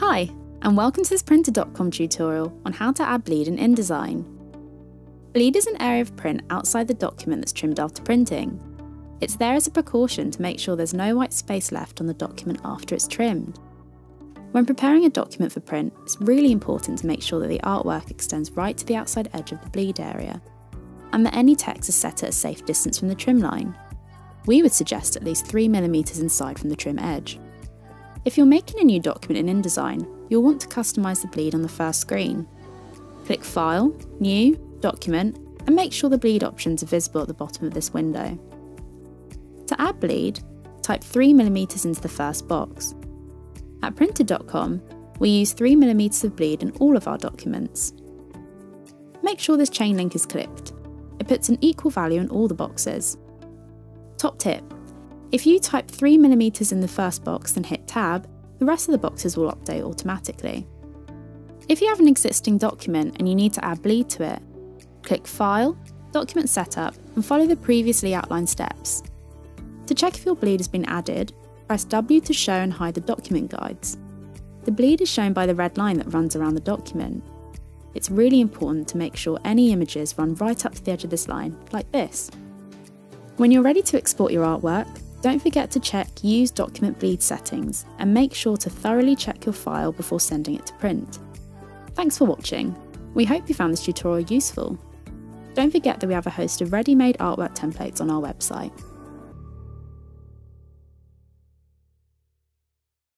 Hi, and welcome to this Printed.com tutorial on how to add bleed in InDesign. Bleed is an area of print outside the document that's trimmed after printing. It's there as a precaution to make sure there's no white space left on the document after it's trimmed. When preparing a document for print, it's really important to make sure that the artwork extends right to the outside edge of the bleed area, and that any text is set at a safe distance from the trim line. We would suggest at least 3mm inside from the trim edge. If you're making a new document in InDesign, you'll want to customise the bleed on the first screen. Click File, New, Document, and make sure the bleed options are visible at the bottom of this window. To add bleed, type 3mm into the first box. At printed.com, we use 3mm of bleed in all of our documents. Make sure this chain link is clicked. It puts an equal value in all the boxes. Top tip if you type 3mm in the first box and hit Tab, the rest of the boxes will update automatically. If you have an existing document and you need to add bleed to it, click File, Document Setup and follow the previously outlined steps. To check if your bleed has been added, press W to show and hide the document guides. The bleed is shown by the red line that runs around the document. It's really important to make sure any images run right up to the edge of this line, like this. When you're ready to export your artwork, don't forget to check Use Document Bleed settings and make sure to thoroughly check your file before sending it to print. Thanks for watching. We hope you found this tutorial useful. Don't forget that we have a host of ready-made artwork templates on our website.